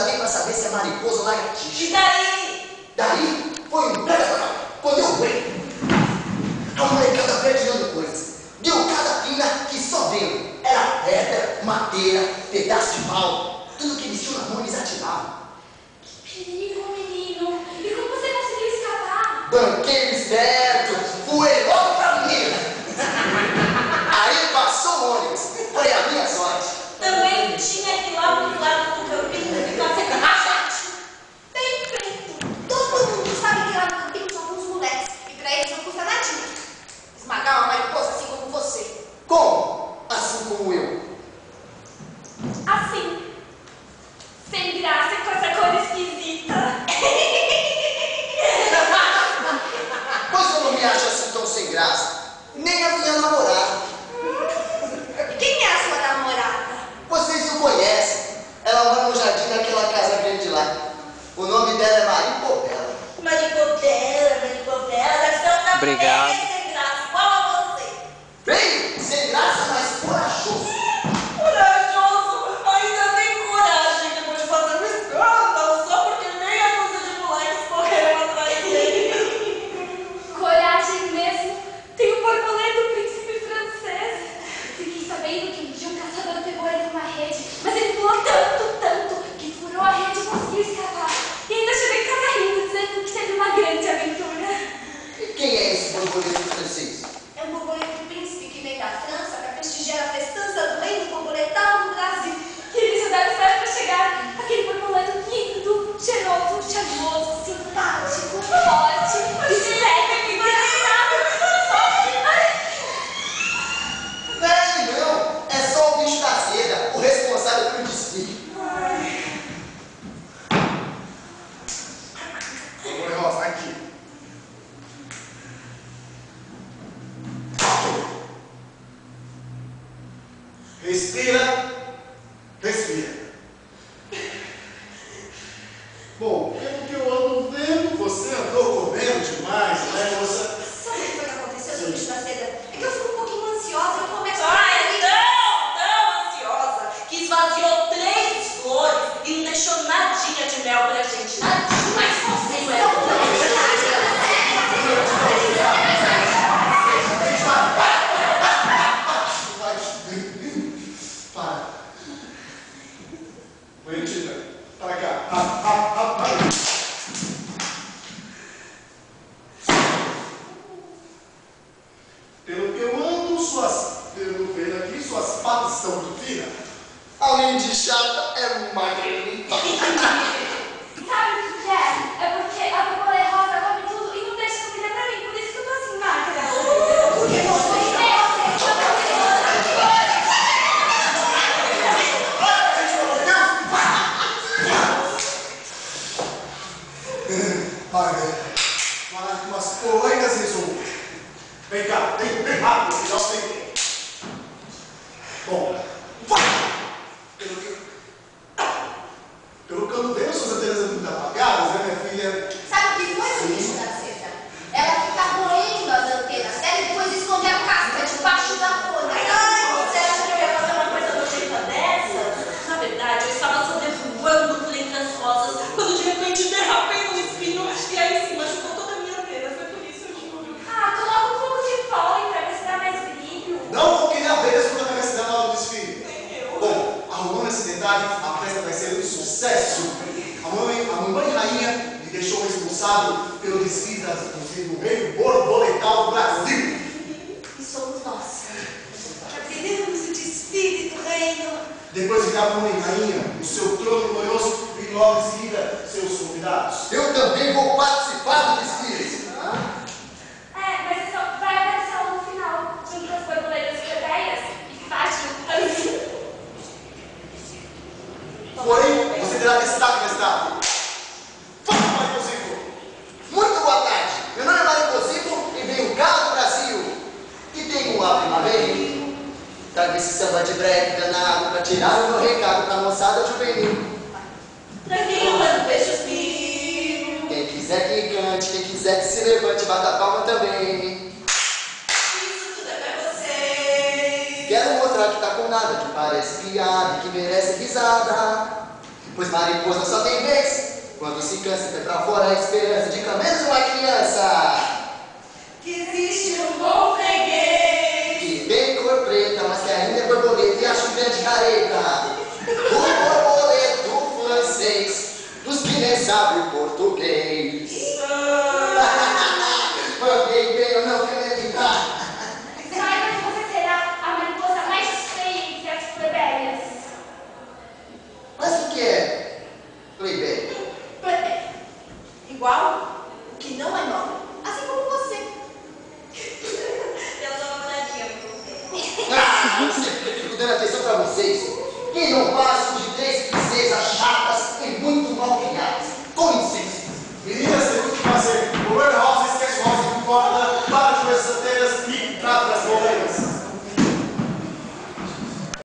dá nem pra saber se é mariposa ou lagartixa. E daí? Daí foi um pega quando eu veio. A molecada tirando coisas. Deu cada pina que só veio. Era pedra, madeira, pedaço de pau. Tudo que eles tinham na mão eles atiravam. Que perigo, menino. E como você conseguiu escapar? Banqueiro esperto, voei logo pra menina. Aí passou o ônibus. Foi a minha sorte. Também tinha que ir lá pro lado do campinho e ficar sem gente. Bem feito. Todo mundo sabe que lá no campinho são alguns moleques. E pra eles não custa nadinha. Esmagar uma mariposa assim como você. Como? Assim como eu. Assim. Sem graça e com essa cor esquisita. Pois eu não me acho assim tão sem graça. Nem a minha namorada. Quem é a sua namorada? Vocês não conhecem. Ela mora no jardim daquela casa grande lá. O nome dela é Maripobela. Maripodela, maripodela, deve ser outra Obrigado. mulher sem graça, igual a você. Feio, sem graça, mas corajoso. Corajoso, ainda tem coragem depois de fazer um escândalo só porque meia dúzia de moleques correram atrás dele. Coragem mesmo. Tem o borboleta do príncipe francês. Fiquei sabendo que um dia um caçador pegou ele numa rede, mas ele pulou tanto, tanto, que furou a rede e conseguiu escapar. E ainda chegou em casa rindo, dizendo que teve uma grande aventura. E quem é esse borboleta francês? É um borboleta príncipe que vem da França para prestigiar a festança do reino borboletal no Brasil. E ele já deve estar para chegar. Aquele borboleta lindo, cheiroso, charmoso, simpático, forte, discreto, engraçado. Ai, Nem não, é só o bicho da seda, o responsável pelo desfile. Oi, Rosa, aqui. Respira. Respira. Bom, pelo que eu ando vendo, você andou comendo demais, né, moça? Sabe o que foi que aconteceu, seu bicho da seda? É que eu fico um pouquinho ansiosa e eu começo a... Ai, tão, tão ansiosa que esvaziou três flores e não deixou nadinha de mel pra gente. Nadinha, mas você não é Vai. Para. Valentina, para cá. Ah, ah, ah, para. Pelo que eu ando, suas. Pelo vendo aqui, suas patas estão muito finas. Além de chata, é magrinha. Sabe o que é? É porque a borboleta rosa come tudo e não deixa comida pra mim. Por isso que eu tô assim magra. Porque você colegas. Vem cá, vem, vem rápido, que nós tem. Bom, vai! Pelo que. Pelo que eu não vejo, suas antenas muito apagadas, né, minha filha? Sabe o que foi, seu bicho da seda? Ela fica roendo as antenas dela e depois esconde a casca debaixo da folha. Ai, você acha que eu ia fazer uma coisa nojenta dessa? Na verdade, eu estava só derrubando por entre as rosas, quando de repente derrapei no espinho e aí sim machucou toda a minha antena. Foi por isso, eu juro. Ah, coloca um pouco de pólen pra ver se dá mais brilho. Não vou querer abelhas quando a cabeça dela na hora do desfile. Nem eu. Bom, arrumando esse detalhe, a festa vai ser um sucesso. A mãe, a mamãe rainha me deixou responsável das- do reino borboletal do Brasil. E somos nós. Queremos o desfile do reino. Depois de dar mamãe rainha, o seu trono glorioso e logo em seguida seus convidados. Eu também vou participar do desfile. É, mas só vai aparecer no final, junto com as borboletas europeias e fácil. Porém, você terá destaque nesta estátua. Vamos, Mariposico! Muito boa tarde. Meu nome é Mário Cosipo e venho cá do Brasil. E tenho a primavera. Trago esse samba de breque danado pra tirar o meu recado pra moçada juvenil. Pra quem eu mando beijos mil. Quem quiser que cante, quem quiser que se levante, bata palma também. Isso tudo é pra vocês. Quero mostrar que tá com nada, que parece piada, que merece risada. Pois mariposa só tem vez. Quando se cansa vai pra fora a esperança de que menos uma criança Que existe um bom freguês. que tem cor preta, mas que ainda é borboleta e acha um grande careta. O borboleto francês, dos que nem sabem português.